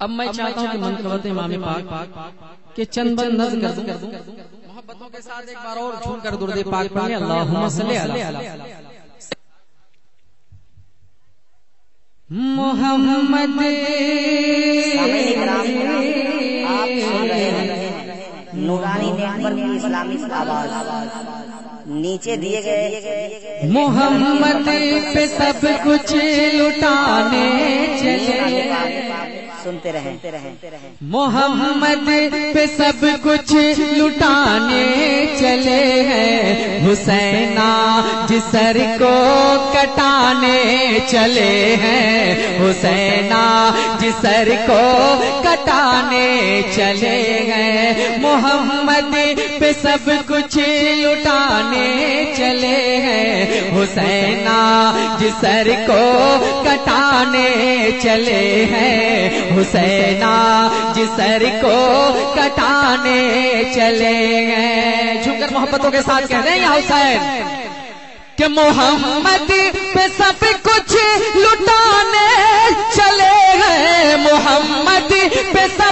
अब मैं चाहता हूँ कि मन कवत इमाम पाक के चंद बंद नज्म कर दूँ। मोहब्बतों के साथ एक बार और झूम कर दुर्दे पाक पढ़े अल्लाहुम्मा सल्ली अला। मोहम्मद आप सुन रहे नूरानी नेटवर्क की इस्लामिक आवाज़। नीचे दिए गए मोहम्मद पे सब कुछ लुटाने चले। सुनते रहें। मोहम्मद पे सब कुछ लुटाने चले हैं। हुसैना जिसर को कटाने चले हैं। हुसैना जिसर को कटाने चले हैं। मोहम्मद पे सब कुछ लुटाने चले हुसैना, जिसर को कटाने चले हैं। हुसैना, जिसर को कटाने चले हैं। झुमकर मोहब्बतों के साथ कह रहे हैं हुसैन, कि मोहम्मद पे सब कुछ लुटाने चले हैं। मोहम्मद पे सब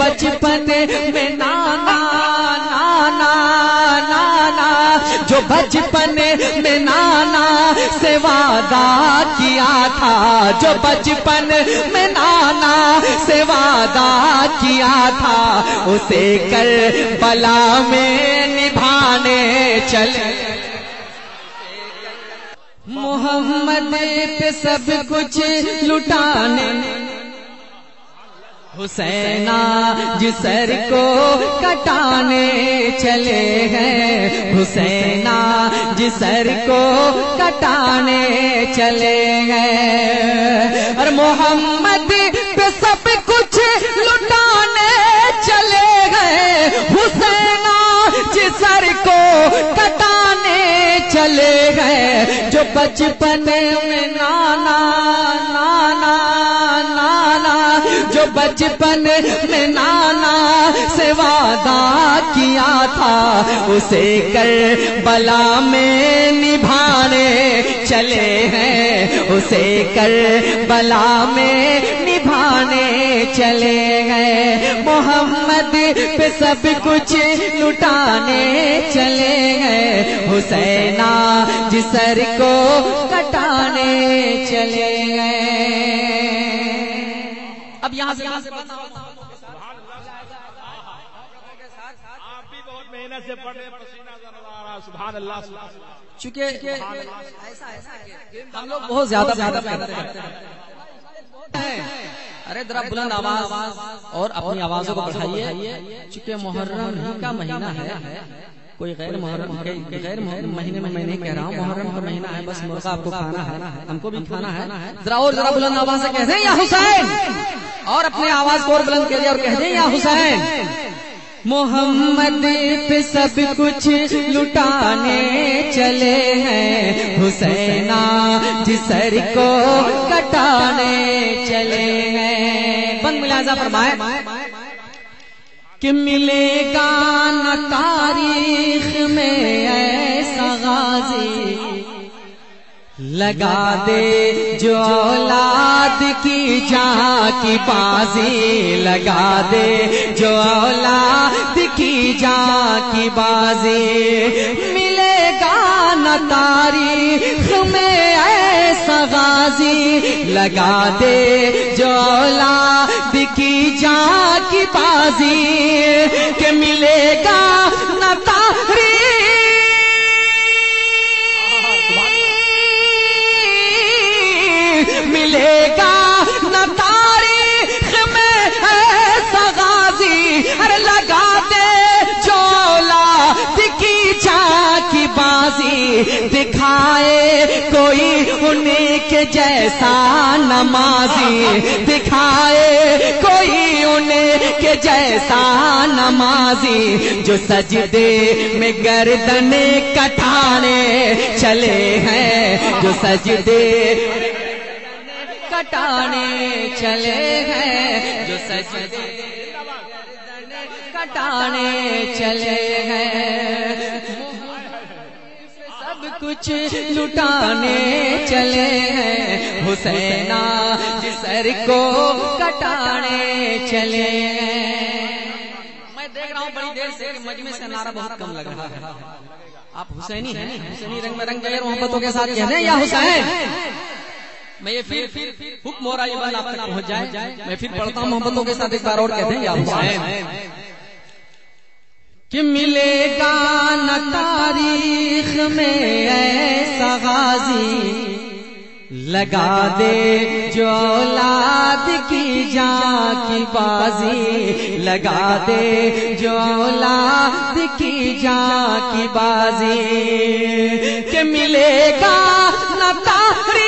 बचपन में नाना नाना नाना जो बचपन में नाना से वादा किया था, जो बचपन में नाना से वादा किया था, उसे कर बला में निभाने चले। मोहम्मद पे सब कुछ लुटाने हुसैना जिसर को कटाने चले हैं। हुसैना जिसर को कटाने चले गए और मोहम्मद पे सब कुछ लुटाने चले गए हुसैना जिसर को कटाने चले गए जो बचपन में नाना जो बचपन में नाना से वादा किया था, उसे कर बला में निभाने चले हैं, उसे कर बला में निभाने चले गए मोहम्मद पे सब कुछ लुटाने चले गए हुसैना जिसर को कटाने चले गए अब यहाँ से यहाँ से आप भी बहुत मेहनत से पढ़ रहे पसीना नज़र आ रहा सुभान अल्लाह चूँकि हम लोग बहुत ज़्यादा ज़्यादा करते हैं। अरे जरा बुलंद आवाज़ और अपनी आवाजों को बढ़ाइए। चूँकि मुहर्रम ही का महीना है। कोई गैर मुहर्रम गैर मुहर्रम महीने में मैं नहीं कह रहा हूँ मुहर्रम का महीना है बस मुर्गा आपको खाना है। हमको भी खाना है। जरा और जरा बुलंद आवाज़ से कह दें या हुसैन! और अपने आवाज़ को और बुलंद दे और कह दें या हुसैन! मोहम्मद पे सब कुछ लुटाने चले हैं। हुसैना जिसर को कटाने चले हैं। बंद मुलाजा फरमाए। कि मिलेगा न तारीख में ऐसा गाजी। लगा दे जो औलाद की जा की बाजी। लगा दे जो औलाद की जा की बाजी। मिलेगा न तारीख में गाजी लगा दे जोला दिखी जा की बाजी के मिलेगा न जैसा नमाजी दिखाए, कोई उन्हें के जैसा नमाजी, जो सजदे में गर्दने कटाने चले हैं, जो सजदे कटाने चले हैं, जो सजदे कटाने चले हैं। कुछ लुटाने चले हैं। हुसैना जिसर को कटाने चले मैं देख रहा हूँ बड़ी देर से मजमे से नारा बहुत कम लग रहा है। आप हुसैनी हैं? हुसैनी रंग में रंग गए मोहब्बतों के साथ कहते हैं या हुसैन! मैं ये फिर फिर हुक्म हो रहा है आप तक पहुँच जाए। मैं फिर पढ़ता हूँ मोहब्बतों के साथ एक बार और कहते हैं, या हुसैन! कि मिलेगा न तारीख में ऐसा गाजी। लगा दे जो औलाद की जा की बाजी। लगा दे जो औलाद की जा की बाजी। के मिलेगा न तारीख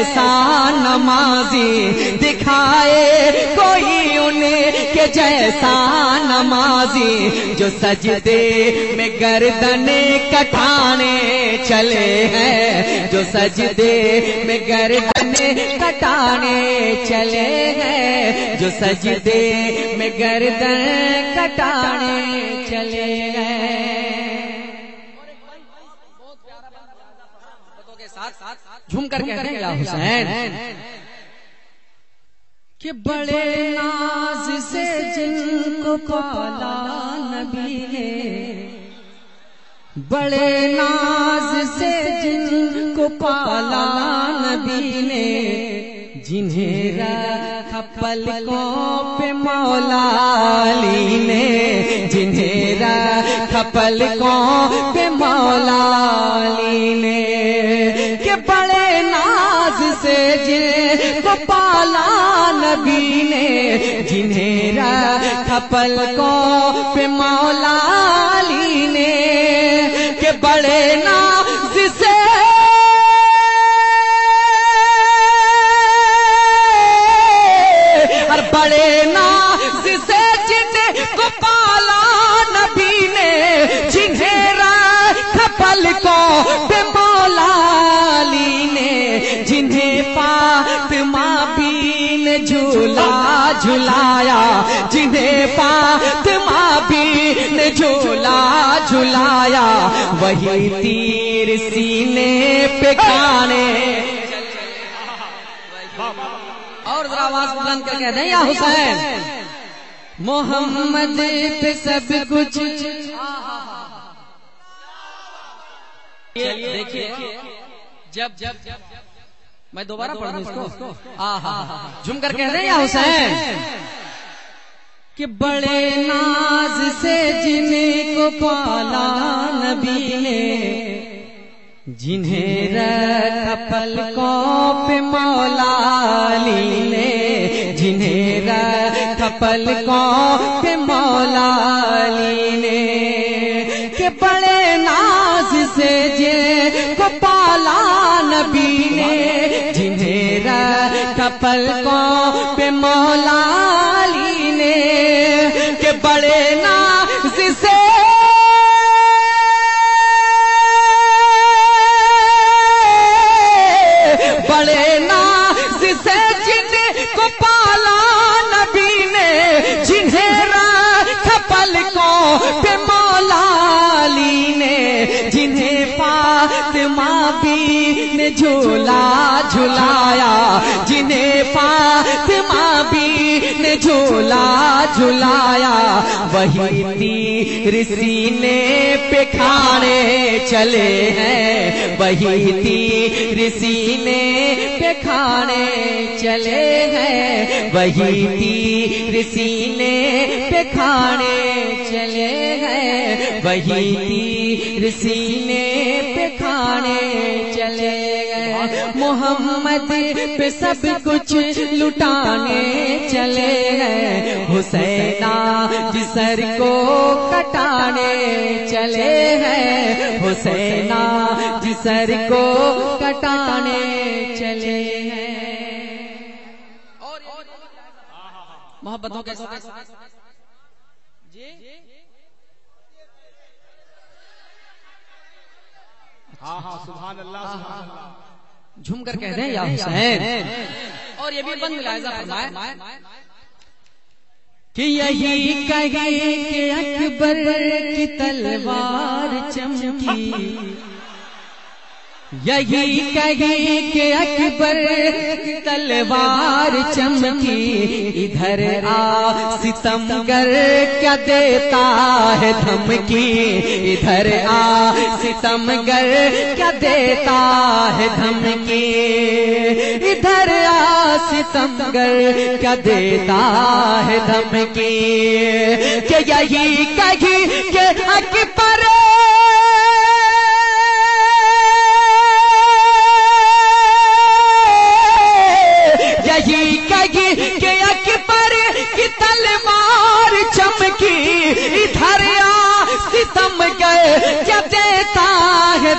जैसा नमाजी दिखाए कोई उन्हीं के जैसा नमाजी जो सजदे में गर्दने कटाने चले हैं, जो सजदे में गर्दने कटाने चले हैं, जो सजदे में गर्दन कटाने चले हैं। झूम कर कहते हैं या हुसैन। कि बड़े नाज से जिनको पाला नबी ने बड़े नाज से जिनको पाला नबी ने जिन्हें रखा पलकों पे मौलाली ने। जिन्हें रखा पलकों पे मौलाली ने। पाला नबी ने जिन्हें रखा पलकों पे मौलाली ने के बड़े नाज फातिमा भी ने झूला झुलाया, जिन्हें फातिमा भी ने झूला झुलाया, वही तीर सीने पे और आवाज़ बुलंद कर कहते हैं या हुसैन। मोहम्मद पे सब कुछ। देखिए, जब जब जब जब मैं दोबारा पढ़ इसको? हा झुम कर कह रहे हैं या हुसैन? कि बड़े नाज से जिनको पाला नबी ने जिन्हें रखा पलकों पे मौलाली ने जिन्हें रखा पलकों पे मौलाली रखा पलकों झूला झुलाया, वही तीर सीने पे खाने चले हैं। वही तीर सीने पे खाने चले हैं। वही तीर सीने पे खाने चले हैं। वही तीर सीने पे खाने चले मोहम्मद पे सब कुछ लुटाने चले हैं। हुसैना जिसर को कटाने चले हैं। हुसैना जिसर को कटाने चले हैं। मोहब्बतों के साथ हाँ हाँ सुभान अल्लाह। झूम कर कह दें या हुसैन। और ये भी बंद मुलायजा फरमाए। कि यही कहे कि अकबर की तलवार चमकी। यही कही के अकबर तलवार चमकी, इधर आ, सितमगर क्या देता है धमकी? इधर आ, सितमगर क्या देता है धमकी? इधर आ, सितमगर क्या देता है धमकी? कि यही कही के अकबर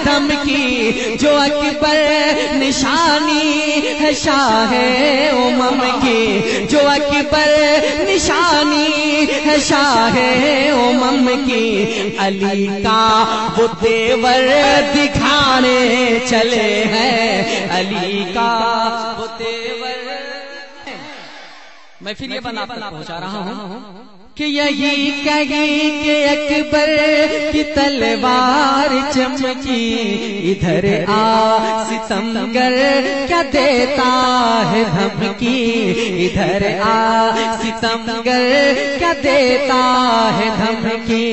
है धमकी, जो अकबर निशानी है शाह उमम की, जो अकबर निशानी है शाह उमम की, अली का वो देवर दिखाने चले हैं, अली का वो देवर मैं फिर ये बना पहुँचा रहा हूँ। कि यही कही के अकबर की तलवार चमकी, इधर आ सितमगर क्या देता है धमकी, इधर आ सितमगर क्या देता है धमकी।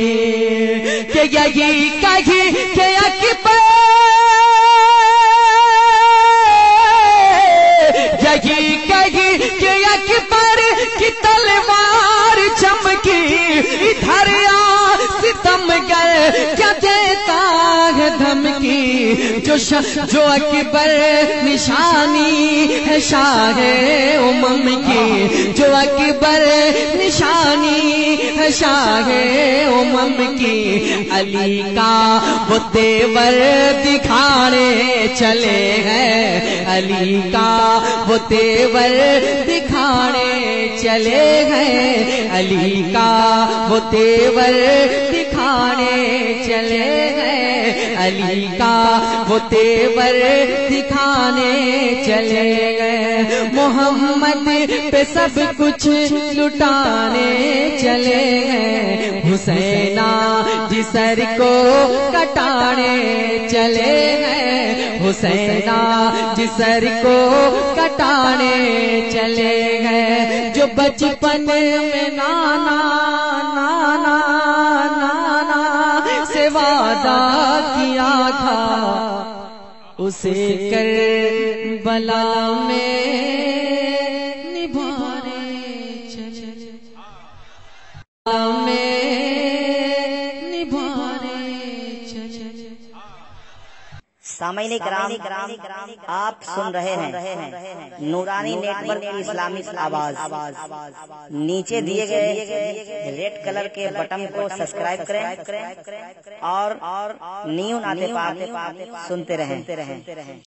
कि यही कही कि जो जो अकबर निशानी है शाह उमम की। जो अकबर निशानी है शाह उमम की। अली का वो देवर दिखाने चले हैं। अली का वो तेवर दिखाने चले हैं। अली का वो तेवर दिखाने चले अली का वो तेवर दिखाने चले गए। मोहम्मद पे सब कुछ लुटाने चले गए। हुसैना जिसर को कटाने चले गए। हुसैना जिसर को कटाने चले गए। जो बचपन में नाना नाना वादा किया था। उसे कर बला में सामयिक ग्राम आप सुन रहे हैं नूरानी नेटवर्क की इस्लामिक आवाज़। नीचे दिए गए रेड कलर के बटन को सब्सक्राइब करें और न्यू नाते पाक सुनते रहें।